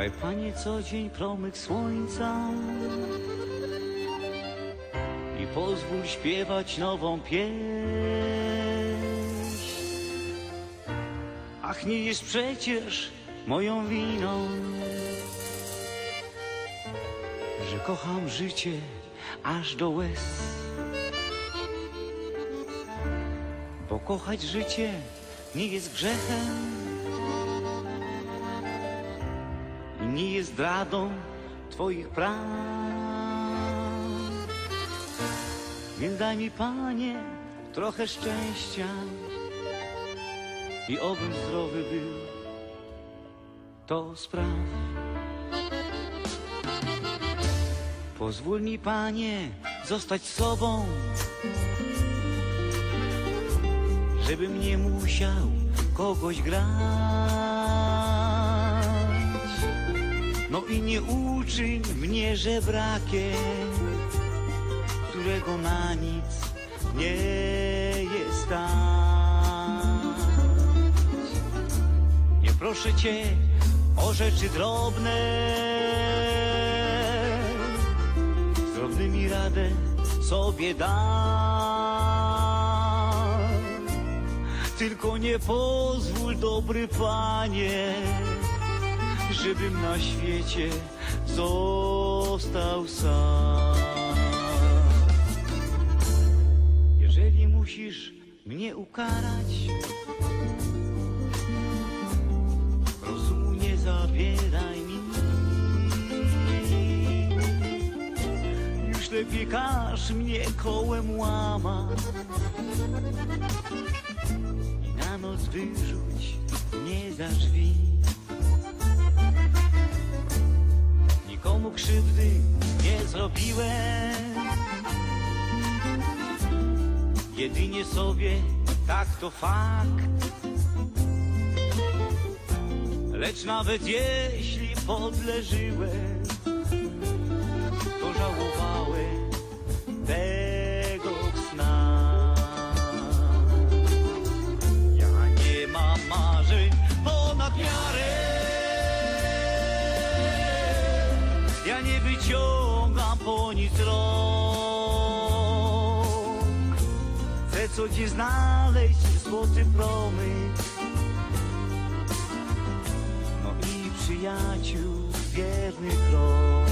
Daj Panie co dzień promyk słońca i pozwól śpiewać nową pieśń. Ach, nie jest przecież moją winą, że kocham życie aż do łez. Bo kochać życie nie jest grzechem nie jest zdradą Twoich praw. Więc daj mi, Panie, trochę szczęścia i obym zdrowy był, to spraw. Pozwól mi, Panie, zostać sobą, żebym nie musiał kogoś grać. No i nie uczyń mnie żebrakiem, którego na nic nie jest stać. Nie proszę Cię o rzeczy drobne, z drobnymi radę sobie dam. Tylko nie pozwól, dobry Panie, żebym na świecie został sam. Jeżeli musisz mnie ukarać, rozumu nie zabieraj mi. Już lepiej każ mnie kołem łamać i na noc wyrzuć mnie za drzwi. Krzywdy nie zrobiłem, jedynie sobie, tak to fakt. Lecz nawet jeśli podleżyłem, to żałowałem Nie wyciągam po nic rąk. Chcę co dziś znaleźć złoty promyk. No i przyjaciół wierny krok.